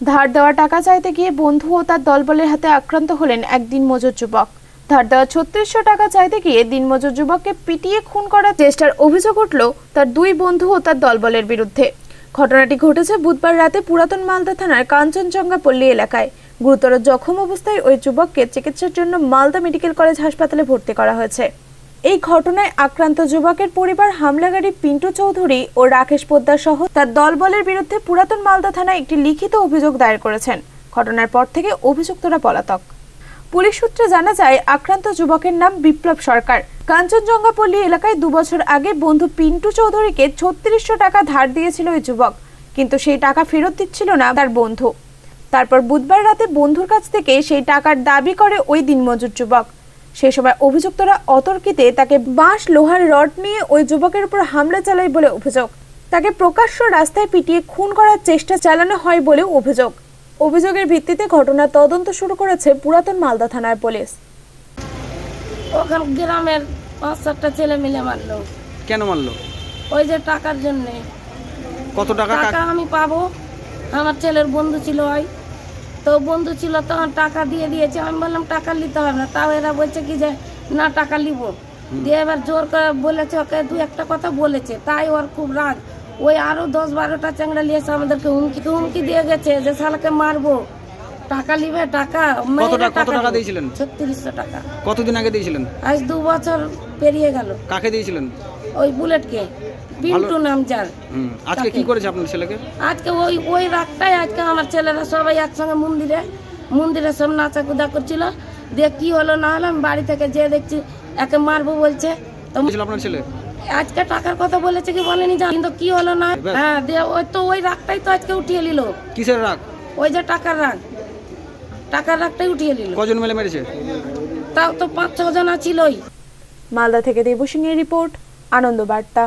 ধার দেওয়া টাকা চাইতে গিয়ে বন্ধু ও তার দলবলের হাতে আক্রান্ত হলেন এক দিনমজুর যুবক। ধার দেওয়া ছত্রিশশো টাকা চাইতে গিয়ে দিনমজুর যুবককে পিটিয়ে খুন করার চেষ্টার অভিযোগ উঠল তার দুই বন্ধু ও তার দলবলের বিরুদ্ধে। ঘটনাটি ঘটেছে বুধবার রাতে পুরাতন মালদা থানার কাঞ্চনজঙ্ঘা পল্লী এলাকায়। গুরুতর জখম অবস্থায় ওই যুবককে চিকিৎসার জন্য মালদা মেডিকেল কলেজ হাসপাতালে ভর্তি করা হয়েছে। এই ঘটনায় আক্রান্ত যুবকের পরিবার হামলাকারী পিন্টু চৌধুরী ও রাকেশ পোদ্দার সহ তার দলবলের বিরুদ্ধে পুরাতন মালদা থানায় একটি লিখিত অভিযোগ দায়ের করেছেন। ঘটনার পর থেকে অভিযুক্তরা পলাতক। পুলিশ সূত্রে জানা যায়, আক্রান্ত যুবকের নাম বিপ্লব সরকার। কাঞ্চনজঙ্ঘা পল্লী এলাকায় দুবছর আগে বন্ধু পিন্টু চৌধুরীকে ছত্রিশশো টাকা ধার দিয়েছিল ওই যুবক। কিন্তু সেই টাকা ফেরত দিচ্ছিল না তার বন্ধু। তারপর বুধবার রাতে বন্ধুর কাছ থেকে সেই টাকার দাবি করে ওই দিনমজুর যুবক। সেই সময় অভিযুক্তরা অতর্কিতে তাকে বাঁশ লোহার রড নিয়ে ওই যুবকের উপর হামলা চালায় বলে অভিযোগ। তাকে প্রকাশ্য রাস্তায় পিটিয়ে খুন করার চেষ্টা চালানো হয় বলেও অভিযোগ। অভিযোগের ভিত্তিতে ঘটনার তদন্ত শুরু করেছে পুরাতন মালদা থানার পুলিশ। ওখান গ্রামের পাঁচ চারটা ছেলে মিলে মারলো। কেন মারলো? ওই যে টাকার জন্যে। কত টাকা টাকা? আমি পাবো। আমার ছেলের বন্ধু ছিল ওই। তো বন্ধু ছিল তখন টাকা দিয়ে দিয়েছে। আমি বললাম টাকা নিতে হবে না। তাও এরা বলছে কি যে না টাকা নিব। দিয়ে এবার জোর করে বলেছে ওকে দু একটা কথা বলেছে। তাই ওর খুব রাগ। ওই আরও দশ বারোটা চ্যাংড়া নিয়েছে আমাদেরকে হুমকি হুমকি দিয়ে গেছে যে শালাকে মারবো। টাকা নিবে টাকা কত টাকা দিয়েছিলেন? ছত্রিশশো টাকা। কতদিন আগে দিয়েছিলেন? আজ দু বছর পেরিয়ে গেল। কাকে দিয়েছিলেন? ওই বুলেটকে পিন্টু নাম যার আজকে কি করেছে আপনার ছেলেকে? আজকে ওই ওই রাতটাই আজকে আমার ছেলেরা সবাই একসঙ্গে মন্দিরে মন্দিরে সব নাচা কুদা করছিল। দিয়ে কি হলো না হলো আমি বাড়ি থেকে যেয়ে দেখছি একে মারবো বলছে। তো আপনার ছেলে? আজকে টাকার কথা বলেছে কি বলেনি জানি কিন্তু কি হলো না হ্যাঁ দিয়ে ওই তো ওই রাগটাই তো আজকে উঠিয়ে নিল। কিসের রাগ? ওই যে টাকার রাগ। টাকার রাগটাই উঠিয়ে নিল। কজন মেলে মেরেছে? তাও তো পাঁচ ছ জন ছিলই। মালদা থেকে দেবসিংহের রিপোর্ট। আনন্দ বার্তা